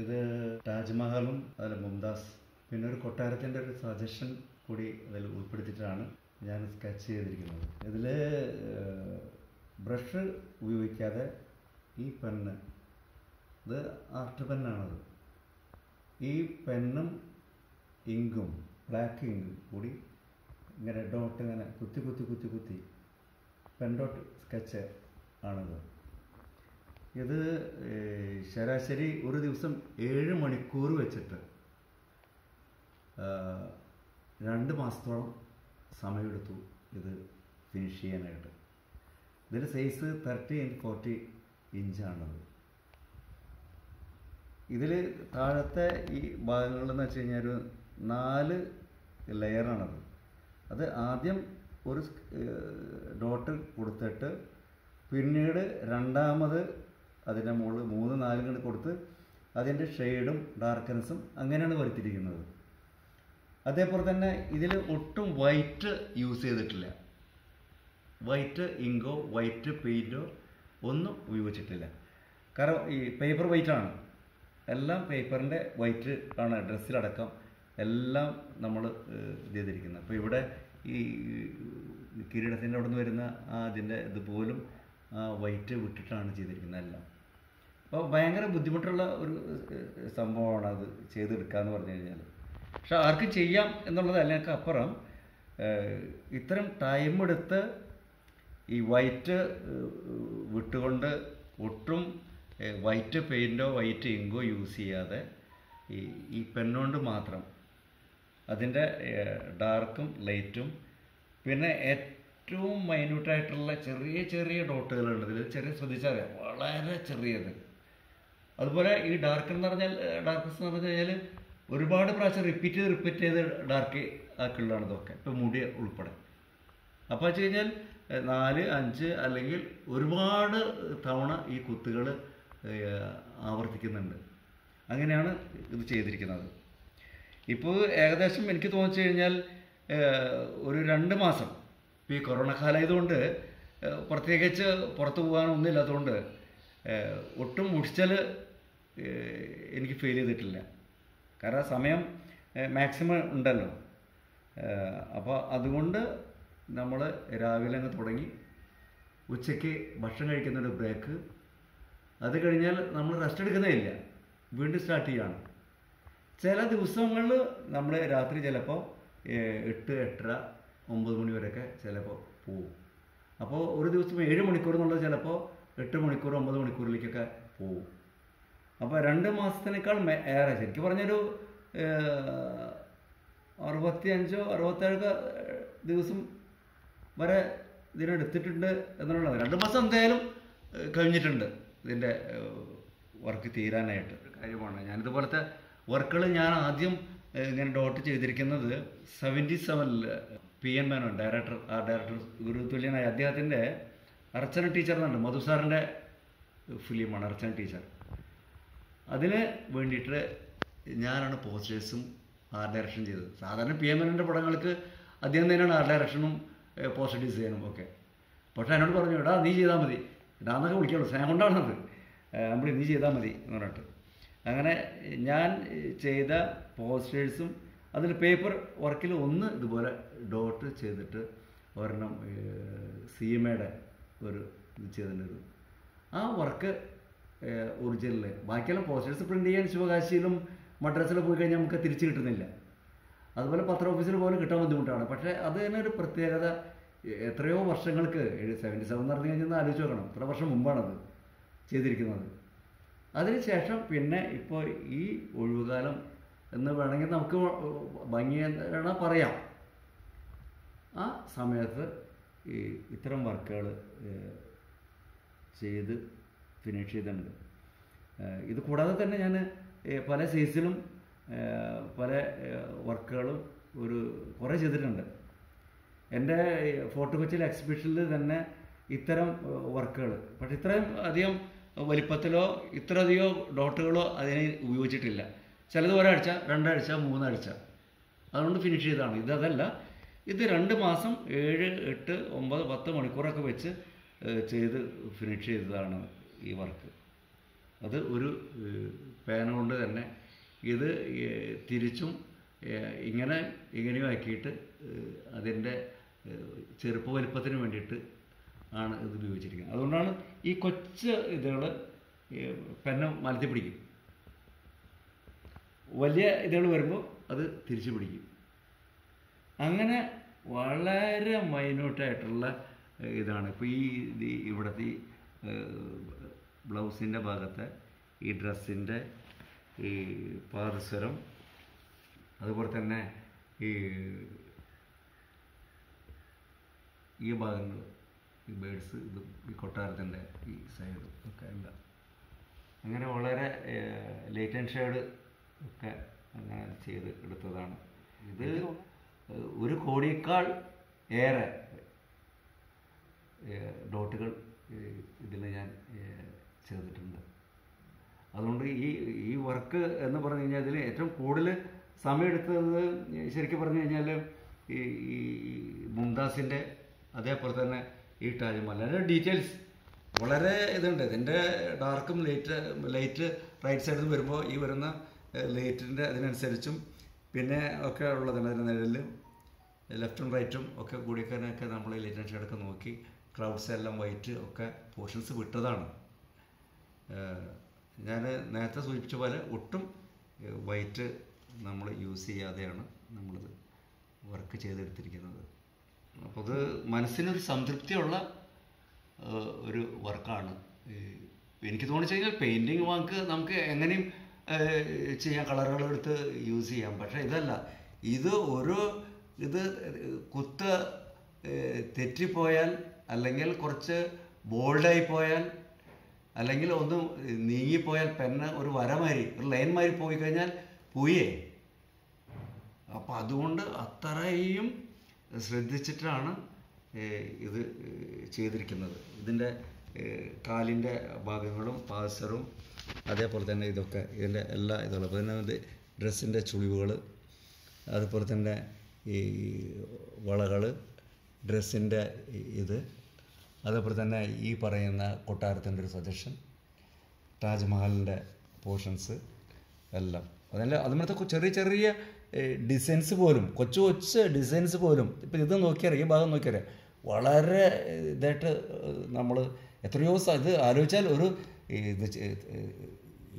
ഇത് താജ്മഹലും അതിൽ മുംതാസ്. പിന്നെ ഒരു കൊട്ടാരത്തിന്റെ ഒരു സജഷൻ കൂടി അതിൽ ഉൾപ്പെടുത്തിയിട്ടാണ് ഞാൻ സ്കെച്ച് ചെയ്തിരിക്കുന്നത്. ഇതിൽ ബ്രഷ് ഉപയോഗിക്കാതെ ഈ പെണ്ണ് ഇത് ആർട്ട് പെണ്ണാണത്. ഈ പെന്നും ഇങ്കും ബ്ലാക്ക് ഇങ്കും കൂടി ഇങ്ങനെ ഡോട്ട് ഇങ്ങനെ കുത്തി കുത്തി കുത്തി കുത്തി പെൻ ഡോട്ട് സ്കെച്ച് ആണത്. ഇത് ശരാശരി ഒരു ദിവസം ഏഴ് മണിക്കൂർ വെച്ചിട്ട് രണ്ട് മാസത്തോളം സമയമെടുത്തു ഇത് ഫിനിഷ് ചെയ്യാനായിട്ട്. ഇതിന്റെ സൈസ് തേർട്ടി ഇന്റ് ഫോർട്ടി ഇഞ്ചാണത് ഇതിൽ താഴത്തെ ഈ ഭാഗങ്ങളെന്ന് വെച്ച് കഴിഞ്ഞാൽ ഒരു നാല് ലെയറാണത് അത് ആദ്യം ഒരു ഡോട്ട് കൊടുത്തിട്ട് പിന്നീട് രണ്ടാമത് അതിന്റെ മുകളിൽ മൂന്ന് നാലും കണ്ട് കൊടുത്ത് അതിന്റെ ഷെയ്ഡും ഡാർക്കനസും അങ്ങനെയാണ് വരുത്തിയിരിക്കുന്നത്. അതേപോലെ തന്നെ ഇതിൽ ഒട്ടും വൈറ്റ് യൂസ് ചെയ്തിട്ടില്ല. വൈറ്റ് ഇങ്കോ വൈറ്റ് പെയിന്റോ ഒന്നും ഉപയോഗിച്ചിട്ടില്ല. കാരണം ഈ പേപ്പർ വൈറ്റാണ് എല്ലാം പേപ്പറിന്റെ വൈറ്റ് ആണ് ഡ്രസ്സിലടക്കം എല്ലാം നമ്മൾ ഇത് ചെയ്തിരിക്കുന്നത്. അപ്പോൾ ഇവിടെ ഈ കിരീടത്തിന്റെ അവിടെ നിന്ന് വരുന്ന അതിന്റെ ഇതുപോലും വൈറ്റ് വിട്ടിട്ടാണ് ചെയ്തിരിക്കുന്നത് എല്ലാം. അപ്പോൾ ഭയങ്കര ബുദ്ധിമുട്ടുള്ള ഒരു സംഭവമാണ് അത് ചെയ്തെടുക്കുക എന്ന് പറഞ്ഞു കഴിഞ്ഞാൽ പക്ഷെ ആർക്ക് ചെയ്യാം എന്നുള്ളതല്ല എനിക്ക് അപ്പുറം ഇത്തരം ടൈം എടുത്ത് ഈ വൈറ്റ് വിട്ടുകൊണ്ട് ഒട്ടും വൈറ്റ് പെയിന്റോ വൈറ്റ് ഇങ്കോ യൂസ് ചെയ്യാതെ ഈ ഈ പെണ്ണുകൊണ്ട് മാത്രം അതിന്റെ ഡാർക്കും ലൈറ്റും പിന്നെ ഏറ്റവും മൈന്യൂട്ടായിട്ടുള്ള ചെറിയ ചെറിയ ഡോട്ടുകളുണ്ട് ഇതിൽ ചെറിയ ശ്രദ്ധിച്ചാൽ വളരെ ചെറിയത്. അതുപോലെ ഈ ഡാർക്ക് എന്ന് പറഞ്ഞാൽ ഡാർക്കസ് എന്ന് പറഞ്ഞു കഴിഞ്ഞാൽ ഒരുപാട് പ്രാവശ്യം റിപ്പീറ്റ് ചെയ്ത് റിപ്പീറ്റ് ചെയ്ത് ഡാർക്ക് ആക്കുള്ളതാണ് ഇതൊക്കെ. ഇപ്പോൾ മുടി ഉൾപ്പെടെ. അപ്പോൾ വെച്ച് കഴിഞ്ഞാൽ നാല് അഞ്ച് അല്ലെങ്കിൽ ഒരുപാട് തവണ ഈ കുത്തുകൾ ആവർത്തിക്കുന്നുണ്ട്. അങ്ങനെയാണ് ഇത് ചെയ്തിരിക്കുന്നത്. ഇപ്പോൾ ഏകദേശം എനിക്ക് തോന്നിച്ചു കഴിഞ്ഞാൽ ഒരു രണ്ട് മാസം. ഇപ്പോൾ ഈ കൊറോണ കാലമായതുകൊണ്ട് പ്രത്യേകിച്ച് പുറത്തു പോകാനൊന്നും ഇല്ലാത്തതുകൊണ്ട് ഒട്ടും മുടിച്ചൽ എനിക്ക് ഫീൽ ചെയ്തിട്ടില്ല. കാരണം സമയം മാക്സിമം ഉണ്ടല്ലോ. അപ്പോൾ അതുകൊണ്ട് നമ്മൾ രാവിലെ അങ്ങ് തുടങ്ങി ഉച്ചയ്ക്ക് ഭക്ഷണം കഴിക്കുന്നൊരു ബ്രേക്ക് അത് കഴിഞ്ഞാൽ നമ്മൾ റെസ്റ്റ് എടുക്കുന്നേ ഇല്ല. വീണ്ടും സ്റ്റാർട്ട് ചെയ്യാണ്. ചില ദിവസങ്ങളിൽ നമ്മൾ രാത്രി ചിലപ്പോൾ എട്ട് എട്ടര ഒമ്പത് മണി വരെയൊക്കെ ചിലപ്പോൾ പോവും. അപ്പോൾ ഒരു ദിവസം ഏഴ് മണിക്കൂർ എന്നുള്ളത് ചിലപ്പോൾ എട്ട് മണിക്കൂർ ഒമ്പത് മണിക്കൂറിലേക്കൊക്കെ പോവും. അപ്പോൾ രണ്ട് മാസത്തിനേക്കാൾ ഏറെ. ശരിക്കും പറഞ്ഞൊരു അറുപത്തി അഞ്ചോ അറുപത്തേഴൊക്കെ ദിവസം വരെ ഇതിനെടുത്തിട്ടുണ്ട് എന്നുള്ളത് രണ്ട് മാസം എന്തായാലും കഴിഞ്ഞിട്ടുണ്ട് ഇതിന്റെ വർക്ക് തീരാനായിട്ട്. കാര്യമാണ് ഞാനിതുപോലത്തെ വർക്കുകൾ ഞാൻ ആദ്യം ഇങ്ങനെ ഡോട്ട് ചെയ്തിരിക്കുന്നത് സെവന്റി സെവനിൽ പി എൻ മേനോൻ ഡയറക്ടർ ആ ഡയറക്ടർ ഗുരുതുല്യനായ അദ്ദേഹത്തിന്റെ അർച്ചന ടീച്ചർ എന്നുണ്ട് മധു സാറിന്റെ ഫിലിമാണ് അർച്ചന ടീച്ചർ അതിന് വേണ്ടിയിട്ട് ഞാനാണ് പോസ്റ്റേഴ്സും ആർ ഡയറക്ഷൻ ചെയ്തത്. സാധാരണ പി എം എന്റെ പടങ്ങൾക്ക് അദ്ദേഹം തന്നെയാണ് ആർട്ട് ഡയറക്ഷനും പോസ്റ്റർ ഡിസൈനും ഒക്കെ. പക്ഷേ എന്നോട് പറഞ്ഞു എടാ നീ ചെയ്താൽ മതി. എടാ എന്നൊക്കെ വിളിക്കുള്ളൂ സ്നേഹം കൊണ്ടാണത്. നമ്മൾ നീ ചെയ്താൽ മതി എന്ന് പറഞ്ഞിട്ട്. അങ്ങനെ ഞാൻ ചെയ്ത പോസ്റ്റേഴ്സും അതിൽ പേപ്പർ വർക്കിൽ ഒന്ന് ഇതുപോലെ ഡോട്ട് ചെയ്തിട്ട് ഒരെണ്ണം സി എം എയുടെ ഒരു ഇത് ചെയ്തിട്ടുണ്ട് ആ വർക്ക് ഒറിജിനൽ ബാക്കിയെല്ലാം പോസ്റ്റേഴ്സ് പ്രിന്റ് ചെയ്യാൻ ശിവകാശിയിലും മദ്രാസിലും പോയി കഴിഞ്ഞാൽ നമുക്ക് തിരിച്ചു കിട്ടുന്നില്ല. അതുപോലെ പത്ര ഓഫീസിൽ പോലും കിട്ടാൻ ബുദ്ധിമുട്ടാണ്. പക്ഷേ അത് തന്നെ ഒരു പ്രത്യേകത. എത്രയോ വർഷങ്ങൾക്ക് സെവന്റി സെവൻ എന്ന് പറഞ്ഞു കഴിഞ്ഞാൽ ആലോചിച്ച് നോക്കണം. എത്ര വർഷം മുമ്പാണത് ചെയ്തിരിക്കുന്നത്. അതിനുശേഷം പിന്നെ ഇപ്പോൾ ഈ ഒഴിവുകാലം എന്ന് വേണമെങ്കിൽ നമുക്ക് ഭംഗിയാണ് പറയാം. ആ സമയത്ത് ഈ ഇത്തരം വർക്കുകൾ ചെയ്ത് ഫിനിഷ് ചെയ്തിട്ടുണ്ട് ഇത് കൂടാതെ തന്നെ ഞാൻ പല സൈസിലും പല വർക്കുകളും ഒരു കുറേ ചെയ്തിട്ടുണ്ട്. എന്റെ ഫോർട്ട് കൊച്ചിയിൽ എക്സിബിഷനിൽ തന്നെ ഇത്തരം വർക്കുകൾ പക്ഷെ ഇത്രയും അധികം വലിപ്പത്തിലോ ഇത്രയധികം ഡോട്ടുകളോ അതിനെ ഉപയോഗിച്ചിട്ടില്ല. ചിലത് ഒരാഴ്ച രണ്ടാഴ്ച മൂന്നാഴ്ച. അതുകൊണ്ട് ഫിനിഷ് ചെയ്തതാണ് ഇതല്ല ഇത് രണ്ട് മാസം ഏഴ് എട്ട് ഒമ്പത് പത്ത് മണിക്കൂറൊക്കെ വെച്ച് ചെയ്ത് ഫിനിഷ് ചെയ്തതാണ് ഈ വർക്ക് അത് ഒരു പേന കൊണ്ട് തന്നെ ഇത് തിരിച്ചും ഇങ്ങനെ ഇങ്ങനെയും ആക്കിയിട്ട് അതിന്റെ ചെറുപ്പ വലിപ്പത്തിന് വേണ്ടിയിട്ട് ആണ് ഇത് ഉപയോഗിച്ചിരിക്കുന്നത്. അതുകൊണ്ടാണ് ഈ കൊച്ച് ഇതുകൾ പെന്ന മലത്തി പിടിക്കും. വലിയ ഇതുകൾ വരുമ്പോൾ അത് തിരിച്ചു പിടിക്കും. അങ്ങനെ വളരെ മൈന്യൂട്ടായിട്ടുള്ള ഇതാണ്. ഇപ്പോൾ ഈ ഇവിടുത്തെ ബ്ലൗസിന്റെ ഭാഗത്ത് ഈ ഡ്രസ്സിന്റെ ഈ പാദസ്വരം അതുപോലെ തന്നെ ഈ ഈ ഭാഗങ്ങൾ ഈ ബേഡ്സ് ഇത് ഈ കൊട്ടാരത്തിന്റെ ഈ സൈഡ് ഒക്കെ ഉണ്ട്. അങ്ങനെ വളരെ ലൈറ്റ് ആൻഡ് ഷെയ്ഡ് ഒക്കെ അങ്ങനെ ചെയ്ത് എടുത്തതാണ്. ഇത് ഒരു കോടിയേക്കാൾ ഏറെ ഡോട്ടുകൾ ഇതിൽ ഞാൻ ചേർത്തിട്ടുണ്ട്. അതുകൊണ്ട് ഈ ഈ വർക്ക് എന്ന് പറഞ്ഞു കഴിഞ്ഞാൽ ഇതിൽ ഏറ്റവും കൂടുതൽ സമയമെടുത്തത് ശരിക്കും പറഞ്ഞു കഴിഞ്ഞാൽ ഈ ഈ മുംതാസിന്റെ അതേപോലെ തന്നെ ഈ താജ്മഹൽ അതിന്റെ ഡീറ്റെയിൽസ് വളരെ ഇതുണ്ട്. ഇതിന്റെ ഡാർക്കും ലൈറ്റ് ലൈറ്റ് റൈറ്റ് സൈഡിൽ വരുമ്പോൾ ഈ വരുന്ന ലൈറ്റിന്റെ അതിനനുസരിച്ചും പിന്നെ ഒക്കെ ഉള്ളതാണ് അതിന്റെ നിഴലിൽ ലെഫ്റ്റും റൈറ്റും ഒക്കെ കൂടിക്കാനൊക്കെ നമ്മൾ ലൈറ്റ് ഷെയ്ഡൊക്കെ നോക്കി ക്രൗഡ്സ് എല്ലാം വൈറ്റ് ഒക്കെ പോർഷൻസ് വിട്ടതാണ്. ഞാൻ നേരത്തെ സൂചിപ്പിച്ച പോലെ ഒട്ടും വൈറ്റ് നമ്മൾ യൂസ് ചെയ്യാതെയാണ് നമ്മളിത് വർക്ക് ചെയ്തെടുത്തിരിക്കുന്നത്. അപ്പോൾ അത് മനസ്സിനൊരു സംതൃപ്തിയുള്ള ഒരു വർക്കാണ് എനിക്ക് തോന്നിച്ചു കഴിഞ്ഞാൽ പെയിന്റിങ് വർക്ക് നമുക്ക് എങ്ങനെയും ഏഹ്, ചെയ്യാം കളറുകൾ എടുത്ത് യൂസ് ചെയ്യാം. പക്ഷേ ഇതല്ല. ഇത് ഒരു ഇത് കുത്ത് തെറ്റിപ്പോയാൽ അല്ലെങ്കിൽ കുറച്ച് ബോൾഡായി പോയാൽ അല്ലെങ്കിൽ ഒന്ന് നീങ്ങിപ്പോയാൽ പെണ്ണ് ഒരു വരമാരി ഒരു ലൈൻ മാരി പോയി കഴിഞ്ഞാൽ പോയേ. അപ്പം അതുകൊണ്ട് അത്രയും ശ്രദ്ധിച്ചിട്ടാണ് ഇത് ചെയ്തിരിക്കുന്നത്. ഇതിന്റെ കാലിന്റെ ഭാഗങ്ങളും പാസറും അതേപോലെ തന്നെ ഇതൊക്കെ ഇതിന്റെ എല്ലാ ഇതുകളും. അപ്പോൾ തന്നെ ഇത് ഡ്രസ്സിന്റെ ചുളിവുകൾ അതുപോലെ തന്നെ ഈ വളകൾ ഡ്രസ്സിന്റെ ഇത് അതേപോലെ തന്നെ ഈ പറയുന്ന കൊട്ടാരത്തിന്റെ ഒരു സജഷൻ താജ്മഹലിന്റെ പോർഷൻസ് എല്ലാം. അതല്ല അതുമത്തെ ചെറിയ ചെറിയ ഡിസൈൻസ് പോലും കൊച്ചു കൊച്ച് ഡിസൈൻസ് പോലും. ഇപ്പം ഇത് നോക്കിയാൽ ഈ ഭാഗം നോക്കിയാൽ വളരെ ഇതായിട്ട് നമ്മൾ എത്രയോ ഇത് ആലോചിച്ചാൽ ഒരു ഇത്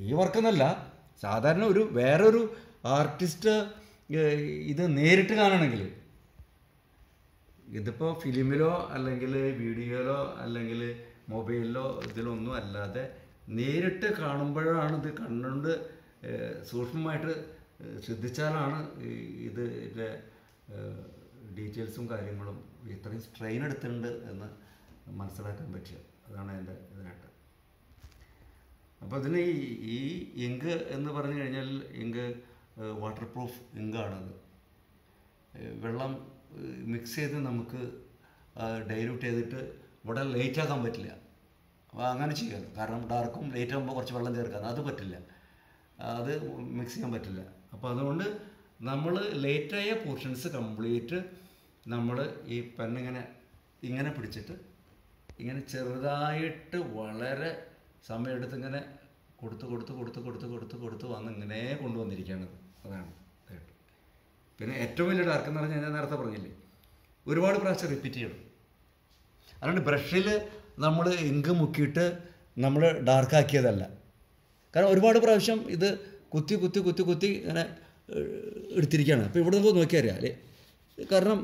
ഈ വർക്കെന്നല്ല സാധാരണ ഒരു വേറൊരു ആർട്ടിസ്റ്റ് ഇത് നേരിട്ട് കാണണമെങ്കിൽ. ഇതിപ്പോൾ ഫിലിമിലോ അല്ലെങ്കിൽ വീഡിയോയിലോ അല്ലെങ്കിൽ മൊബൈലിലോ ഇതിലൊന്നും അല്ലാതെ നേരിട്ട് കാണുമ്പോഴാണ് ഇത് കണ്ണുകൊണ്ട് ഏഹ്, സൂക്ഷ്മമായിട്ട് ശ്രദ്ധിച്ചാലാണ് ഇത് ഇതിന്റെ ഡീറ്റെയിൽസും കാര്യങ്ങളും ഇത്രയും സ്ട്രെയിൻ എടുത്തിട്ടുണ്ട് എന്ന് മനസ്സിലാക്കാൻ പറ്റുക. അതാണ് എന്റെ ഇതിനായിട്ട് അപ്പോൾ ഇതിന് ഈ ഈ ഇങ്ക് എന്ന് പറഞ്ഞു കഴിഞ്ഞാൽ ഇങ്ക് വാട്ടർ പ്രൂഫ് ഇങ്കാണത് വെള്ളം മിക്സ് ചെയ്ത് നമുക്ക് ഡൈല്യൂട്ട് ചെയ്തിട്ട് ഇവിടെ ലൈറ്റ് ആക്കാൻ പറ്റില്ല. അപ്പോൾ അങ്ങനെ ചെയ്യാം. കാരണം ഡാർക്കും ലൈറ്റ് ആകുമ്പോൾ കുറച്ച് വെള്ളം ചേർക്കാം. അത് പറ്റില്ല. അത് മിക്സ് ചെയ്യാൻ പറ്റില്ല. അപ്പോൾ അതുകൊണ്ട് നമ്മൾ ലേറ്റായ പോർഷൻസ് കംപ്ലീറ്റ് നമ്മൾ ഈ പെണ്ണിങ്ങനെ ഇങ്ങനെ പിടിച്ചിട്ട് ഇങ്ങനെ ചെറുതായിട്ട് വളരെ സമയമെടുത്ത് ഇങ്ങനെ കൊടുത്ത് കൊടുത്ത് കൊടുത്ത് കൊടുത്ത് കൊടുത്ത് കൊടുത്ത് വന്ന് ഇങ്ങനെ കൊണ്ടുവന്നിരിക്കുകയാണ് അതാണ് പിന്നെ ഏറ്റവും വലിയ ഡാർക്ക് എന്ന് പറഞ്ഞാൽ ഞാൻ നേരത്തെ പറഞ്ഞില്ലേ ഒരുപാട് പ്രാവശ്യം റിപ്പീറ്റ് ചെയ്യണം. അതുകൊണ്ട് ബ്രഷിൽ നമ്മൾ ഇങ്ക് മുക്കിയിട്ട് നമ്മൾ ഡാർക്കാക്കിയതല്ല കാരണം ഒരുപാട് പ്രാവശ്യം ഇത് കുത്തി കുത്തി കുത്തി കുത്തി ഇങ്ങനെ എടുത്തിരിക്കുകയാണ്. അപ്പോൾ ഇവിടെ നമുക്ക് നോക്കിയറിയാം അല്ലേ? കാരണം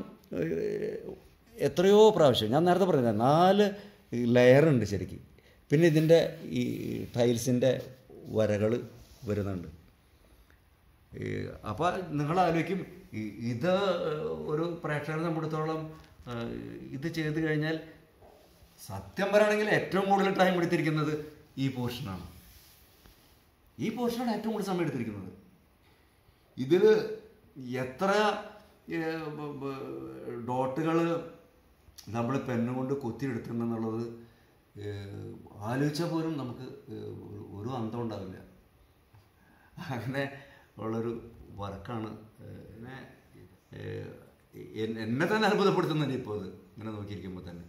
എത്രയോ പ്രാവശ്യം ഞാൻ നേരത്തെ പറഞ്ഞില്ല നാല് ലെയറുണ്ട് ശരിക്കും. പിന്നെ ഇതിന്റെ ഈ ടൈൽസിന്റെ വരകൾ വരുന്നുണ്ട്. അപ്പോൾ നിങ്ങൾ ആലോചിക്കും ഇത് ഒരു പ്രേക്ഷകരെ സംബന്ധിച്ചിടത്തോളം ഇത് ചെയ്ത് കഴിഞ്ഞാൽ സത്യം പറയുകയാണെങ്കിൽ ഏറ്റവും കൂടുതൽ ടൈം എടുത്തിരിക്കുന്നത് ഈ പോർഷനാണ്. ഈ പോർഷനാണ് ഏറ്റവും കൂടുതൽ സമയം എടുത്തിരിക്കുന്നത്. ഇതിൽ എത്ര ഡോട്ടുകൾ നമ്മൾ പെണ്ണുകൊണ്ട് കൊത്തിയെടുത്തിട്ടുണ്ടെന്നുള്ളത് ആലോചിച്ചാൽ പോലും നമുക്ക് ഒരു- അന്തം ഉണ്ടാവില്ല. അങ്ങനെ ഉള്ളൊരു വർക്കാണ് പിന്നെ എന്നെ തന്നെ അത്ഭുതപ്പെടുത്തുന്നുണ്ട് ഇപ്പോൾ അത് ഇങ്ങനെ നോക്കിയിരിക്കുമ്പോൾ തന്നെ.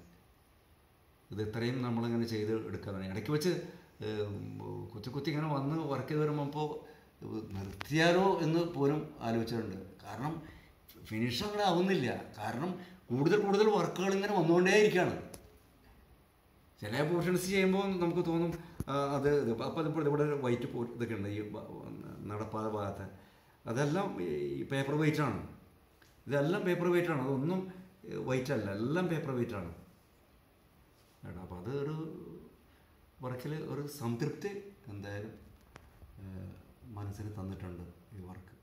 ഇത് ഇത്രയും നമ്മളിങ്ങനെ ചെയ്ത് എടുക്കാൻ ഇടയ്ക്ക് വെച്ച് കൊച്ചു കുത്തി കുത്തി ഇങ്ങനെ വന്ന് വർക്ക് ചെയ്ത് വരുമ്പോൾ ഇപ്പോൾ നിർത്തിയാലോ എന്ന് പോലും ആലോചിച്ചിട്ടുണ്ട്. കാരണം ഫിനിഷ് അങ്ങനെ ആവുന്നില്ല. കാരണം കൂടുതൽ കൂടുതൽ വർക്കുകൾ ഇങ്ങനെ വന്നുകൊണ്ടേയിരിക്കുകയാണ് ചില പോർഷൻസ് ചെയ്യുമ്പോൾ നമുക്ക് തോന്നും അത് അപ്പം അതിപ്പോൾ ഇവിടെ ഒരു വൈറ്റ് പോ ഇതൊക്കെ ഉണ്ട് ഈ നടപ്പാത ഭാഗത്ത്. അതെല്ലാം ഈ പേപ്പർ വെയിറ്റ് ആണ്. ഇതെല്ലാം പേപ്പർ വെയിറ്റ് ആണ്. അതൊന്നും വൈറ്റ് അല്ല എല്ലാം പേപ്പർ വെയിറ്റ് ആണ്. കേട്ടോ അപ്പോൾ അത് ഒരു വർക്കിൽ ഒരു സംതൃപ്തി എന്തായാലും മനസ്സിന് തന്നിട്ടുണ്ട് ഈ വർക്ക്